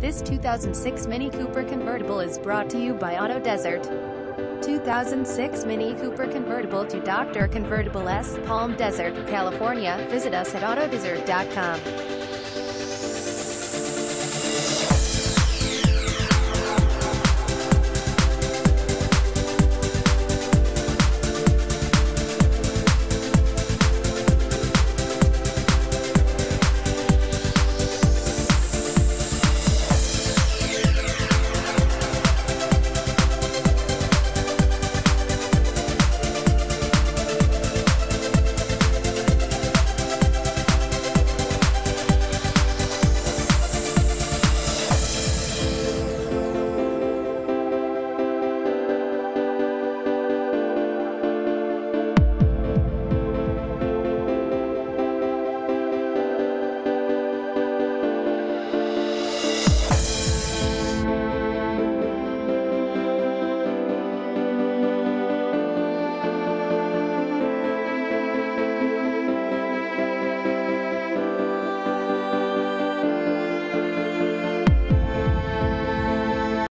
This 2006 Mini Cooper convertible is brought to you by Auto Desert. 2006 Mini Cooper convertible to Dr. Convertible S, Palm Desert, California. Visit us at autodesert.com.